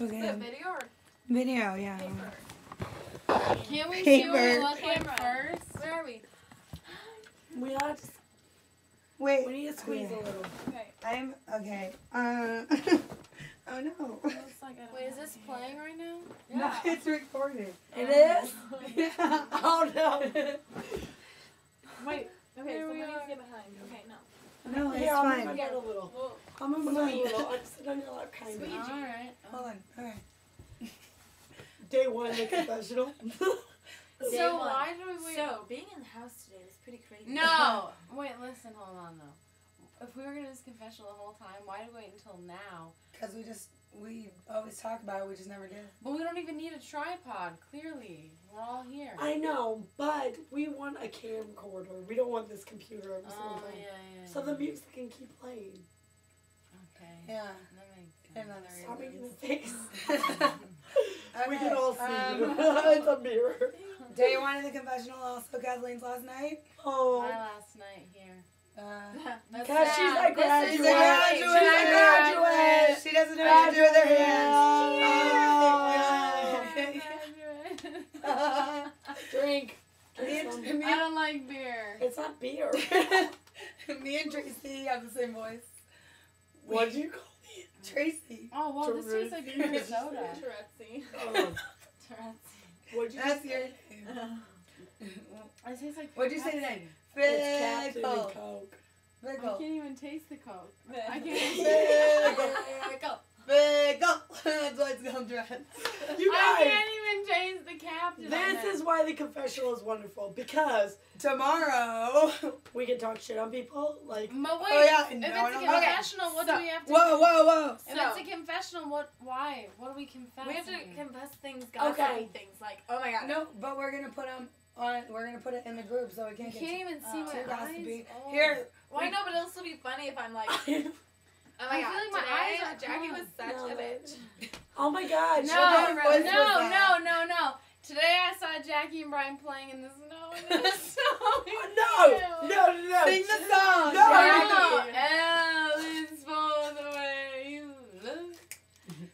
Is it Okay. video or Video, yeah. paper? Can we see what we look like first? Where are we? We have to, Wait. we need to squeeze okay. a little. Okay. I'm okay. Uh, oh no. Looks like Wait, is this my hair. playing right now? No, it's recorded. It is? Yeah. Oh no. Wait. Okay, Here somebody we needs to get behind. Okay, no. No, it's Here, I'll move fine. bed a little. Whoa. I'll move my bed a little. I'll sit on your lap, kind of. Squeeze. All right. Hold on. Okay. Day one, of the confessional. So one. why do we wait? So, being in the house today was pretty crazy. No. Wait, listen, hold on though. If we were gonna do this confessional the whole time, why did we wait until now? Because we just we always talk about it, we just never do. But we don't even need a tripod. Clearly, we're all here. I know, but we want a camcorder. We don't want this computer every single Oh time. yeah, yeah. So the music can keep playing. Okay. Yeah. That makes And sense. then Stop making a Okay. face. We can all see. um, it's a mirror. Day one of the confessional, also Kathleen's last night. Oh. My last night here. Uh, Because sad. she's a This is she's graduate. a graduate. She's a graduate. She doesn't know what to do with her hands. Oh. Drink. me, Drink and, some. I don't like beer. It's not beer. me and Tracy have the same voice. What'd you call me? Tracy. Oh well, this tastes like Terrific. beer soda. Tourette's. Oh, what'd you That's say? your It tastes like. What'd you say Pepsi. today? It's Captain and Fickle. Coke. I can't even taste the coke. I I can't. Fickle. Fickle. That's why it's called dreads. You I guys, can't even change the captain. on this it. is why the confessional is wonderful because Tomorrow. we can talk shit on people. Like, But wait, Oh, yeah, if no, it's a no. Okay, confessional, what so- do we have to? Whoa, whoa, whoa. If So- it's a confessional, what? Why? What do we confess? We have to confess things, gossipy Okay. things like, oh my god. No, but we're gonna put them on. We're gonna put it in the group so we You can't get can't even see Oh. my eyes. Oh. Here, Well, I know, but it'll still be funny if I'm like, oh my I my feel like my today, eyes are Jackie closed. was such No, a bitch. oh my god, No, What no, no, no, no. Today I saw Jackie and Brian playing in the snow. And it was so no, no, no, no. sing the song. No, Jackie. Ellen's for the way you look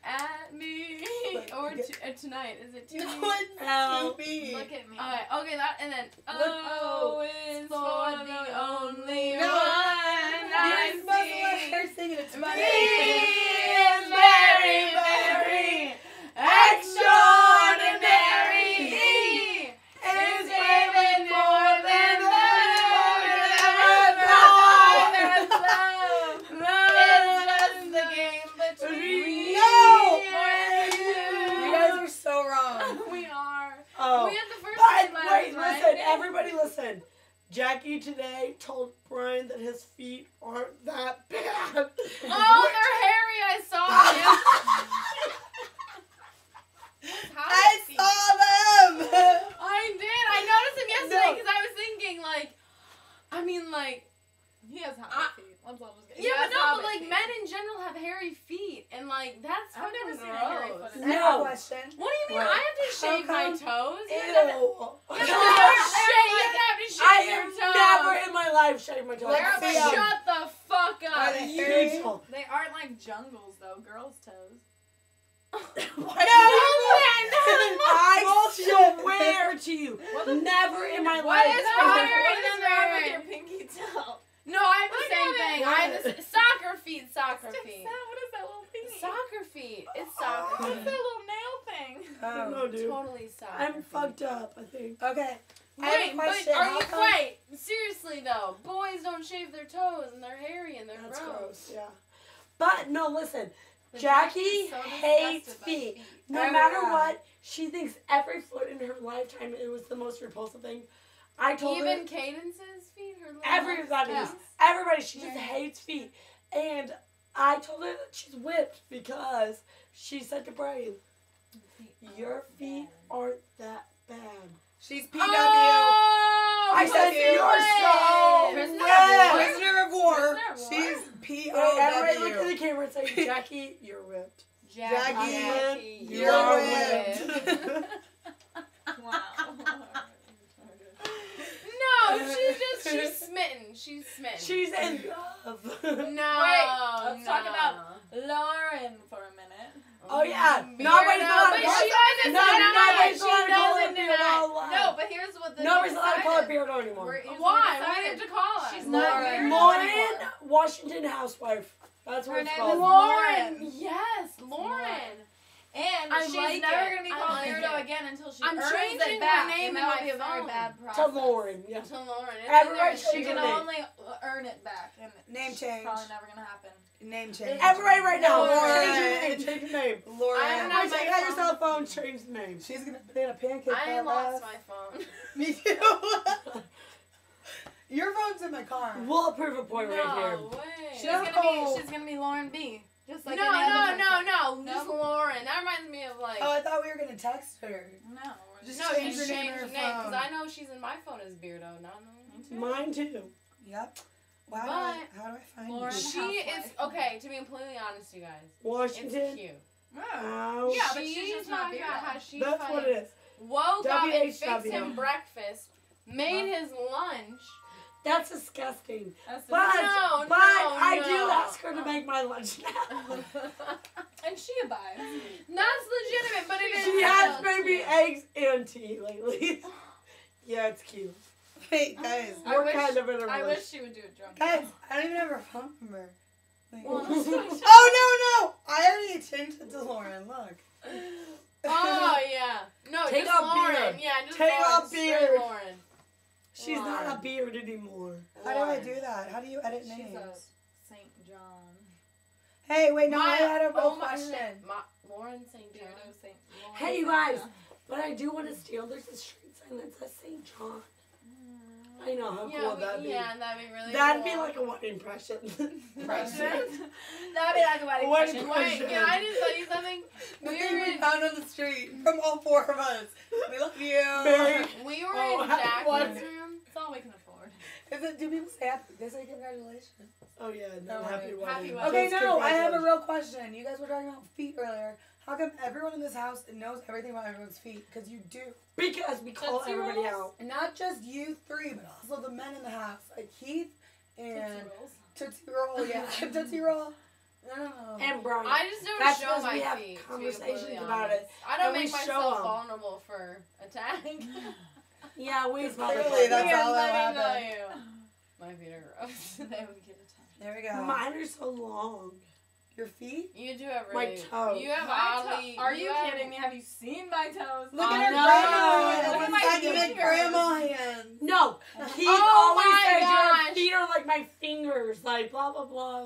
at me. or t- uh, tonight. Is it tonight? No, it's to be. Look at me. Okay, okay, that and then Look- oh, Oh. We had the first But one wait, listen, everybody listen. Jackie today told Brian that his feet aren't that bad. Oh, they're hairy. I saw them. I saw them. I did. I noticed them yesterday No. because I was thinking, like, I mean, like, He has hot I- feet. Let's all just get yeah, but He has no, hobbit but like feet. men in general have hairy feet, and like that's I've fucking never seen a hairy gross. foot. I No. a question. What do you mean? What? I have to shave my toes. Ew. You have to- you have to shave- you have to shave I your have toes. never in my life shaved my toes. Like, Girl, see, but um, shut the fuck Are up. they hairy? They aren't like jungles though. Girls' toes. No! no, I swear to you, never in my life. is What wrong? is Higher than wrong with there. your pinky toe? No, I have the Look same at it. thing. I have the s- soccer feet. Soccer Sticks feet. out. What is that little thingy? Soccer feet. It's oh, soccer What's feet. that little nail thing? Oh. no, dude. Totally soccer. I'm feet. fucked up, I think. Okay. I have a Wait, but question. are you come- wait? Seriously though, boys don't shave their toes and they're hairy and they're That's gross. gross, yeah. But no, listen. But Jackie so hates disgusted feet. No Oh, matter yeah. what, she thinks every foot in her lifetime it was the most repulsive thing. I told Even her Even Cadence's feet, her little everybody, Yeah. everybody, she just Yeah. hates feet. And I told her that she's whipped because she said to Brian, "Your feet aren't that bad." She's PW. Oh, I said, you "You're so Prisoner of war. Prisoner of war. She's Oh, everybody look at the camera and say, "Jackie, you're whipped." Jackie, Jackie, you're you're whipped. whipped. Wow. No, she's just she's smitten. She's. She's in love. no. Wait, let's talk about Lauren for a minute. Oh, yeah. Beardo, Nobody's allowed but to call she it- doesn't No, deny nobody's it. allowed She to call it doesn't Beardo deny. No, but here's what the Nobody's allowed to call it decided. Beardo anymore. Why? Why did you call her? She's not Lauren. weird Lauren. Washington housewife. That's what Her it's name called. is Lauren. Lauren. Yes, Lauren. And I she's like never it. gonna be I called like Beardo it. again until she I'm earns changing it her back. name and that my would be a very phone. bad To. Lauren, yeah. To Lauren. Everybody in there. She change can name. only earn it back, and Name change. Probably never gonna happen. Name change. Everybody right now, Lauren. change your name. Change your name. Lauren. I don't know. Everybody take out your cell phone, change the name. She's gonna banana pancake. I lost us. my phone. Me too. Your phone's in my car. We'll approve a point right here. No way. She's No. gonna be. She's gonna be Lauren B. Just like no, any no, no, no, No? Just Lauren. That reminds me of like. Oh, I thought we were gonna text her. No. we're Just no, change you her name change her her name because. I know she's in my phone as Beardo, not in Mine too. Yep. Wow. how, do I, But- how do I find Lauren- you? She is okay. To be completely honest, you guys, Washington. it's Washington. cute. Oh. oh. Yeah, but She she's just not talking about Beardo. how she That's what it is. woke up and fixed him breakfast, made his lunch. That's disgusting. That's But, No, but no, I do ask her to make my lunch now. and she abides. That's legitimate, but it is. she has still baby eggs and tea lately. yeah, it's cute. Wait, guys. I We're wish- kind of in a I relationship. wish she would do it drunk. Guys, I don't even have her phone number. Like- Well, oh no no! I already changed it to Lauren. Look. Oh yeah. No, Take just out Lauren. beard. Yeah, just Take Lauren. out straight beard. Lauren. She's not a beard anymore. How do I do that? How do you edit She's names? a Saint John. Hey, wait, no, My- I had a real oh my- question. My, Lauren St. John. Saint. Lauren Hey, you guys. But I do want to steal. There's a street sign that says St. John. Mm. I know how Yeah, cool would we- that be. yeah, that'd be really That'd cool. be like a one impression. Impression. That'd be like a wedding What question. impression? Wait, can I just tell you something? The We thing were we in, found on the street from all four of us. We love you. Mary. we were Oh, in what? Jackson's room. It's all we can afford. Is it? Do people say happy? They say congratulations. oh yeah, no, No, happy wait. wedding. Happy wedding. Okay, Just no, I have a real question. You guys were talking about feet earlier. How come everyone in this house knows everything about everyone's feet? Because you do. Because we call Tootsie everybody Rolls? out. And not just you three, but also the men in the house. Like Keith and Tootsie Rolls. Tootsie Roll. Yeah, Tootsie Roll. No. And Brian. I just don't That's show my we have feet. conversations about honest. it, I don't and make myself vulnerable for attack. yeah, we Because clearly that's Because all that happened. my feet are gross. they would get attention. There we go. Mine are so long. Your feet? You do have My toes. You have My toe- oddly. Are you have- kidding me? Have you seen my toes? Look I at her know. grandma. Look Look at my at fingers. grandma hands. No, Keith Oh always my says gosh. your feet are like my fingers, like blah blah blah.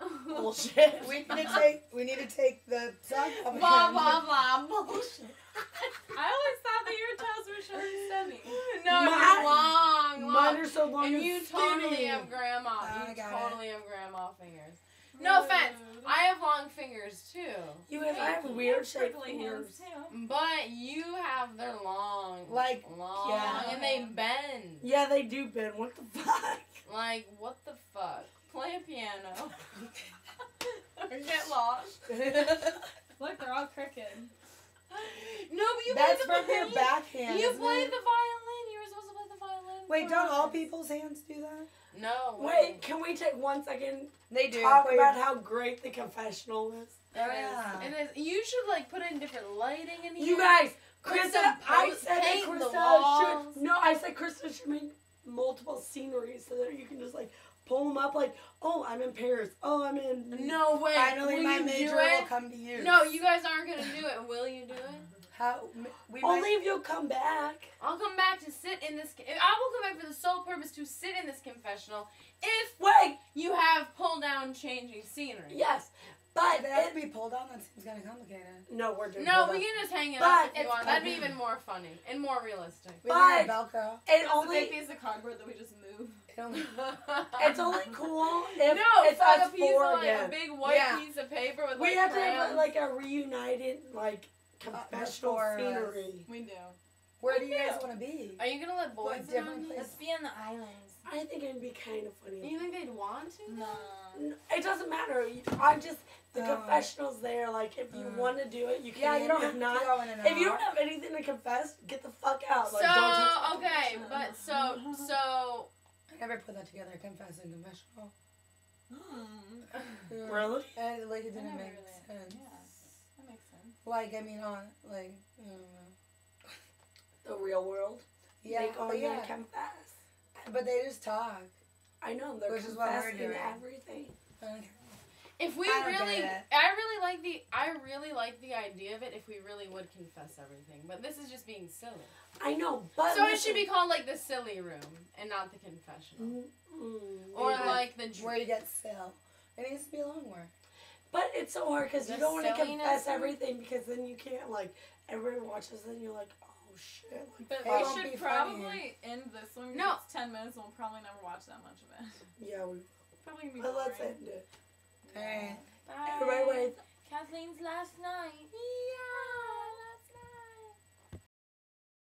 Bullshit. We need to take. We need to take the sock off blah blah blah bullshit. I always thought that your toes were short and stubby. No, Mine- you're long, long. Mine are so long and and you skinny. totally have grandma. Oh, you got it. totally have grandma fingers. No offense. I have long fingers too. You guys, I have you. weird have shaped fingers. too. But you have they're long. Like, long yeah. and they bend. Yeah, they do, bend. What the fuck? Like what the fuck? Play a piano. or get lost. Look, they're all crooked. No, but you That's play the from your violin. backhand. You isn't played it? the violin. You were supposed to play the violin. Wait, don't all people's hands do that? No. Wait, can we take one second They talk about how great the confessional is? It Oh, is. yeah. It is. You should like put in different lighting in here. You guys, Put Krista, I said that Krista should. No, I said Krista should make multiple sceneries so that you can just like pull them up. Like, oh, I'm in Paris. Oh, I'm in. No way. Finally, will my you major will come to use. No, you guys aren't gonna do it. Will you do it? How we Only might, if you'll come back. I'll come back to sit in this. I will come back for the sole purpose to sit in this confessional. If Wait, you have pull down changing scenery. yes, but they have it, to be pulled down. That seems kind of complicated. no, we're doing. No, we can just hang it But up if you want. That'd be even more funny and more realistic. We need But- a Velcro. It It's a big only. piece of cardboard that we just move. It only, It's only cool if no, it's like us a piece four of like again. a big white Yeah. piece of paper with we like have to crayons. have like a reunited like confessional uh, four of us. scenery. We do. where do you guys want to be? Are you gonna let boys What in different on this? places? Let's be on the islands. I think it'd be kind of funny. Do you think they'd want to? No. N- It doesn't matter. I'm just the confessional's there. Like if you Mm. want to do it, you can. Yeah, you don't if have not. to go in and If you don't have anything to confess, get the fuck out. Like, so don't touch okay, but so so I never put that together. Confess and confessional. Yeah. Really? And like it didn't make really- sense. Yeah. That makes sense. Like I mean, on like I don't know. The real world. Yeah, They go oh, yeah. confess. But they just talk. I know they're Which is what we're confessing doing. everything. Okay. If we I really. I really like the, I really like the idea of it. If we really would confess everything, but this is just being silly. I know, but so it should be called like the silly room and not the confessional, Mm, or maybe. like the. Where Dr- you get still. It needs to be a long word. But it's so hard because you don't want to confess everything because then you can't like everybody watches and you're like oh shit like But we should be probably funny. end this one. 'cause No. It's 10 minutes and we'll probably never watch that much of it. yeah we Probably gonna be but let's end it. Alright. Bye. Everybody wait. Kathleen's last night. Yeah.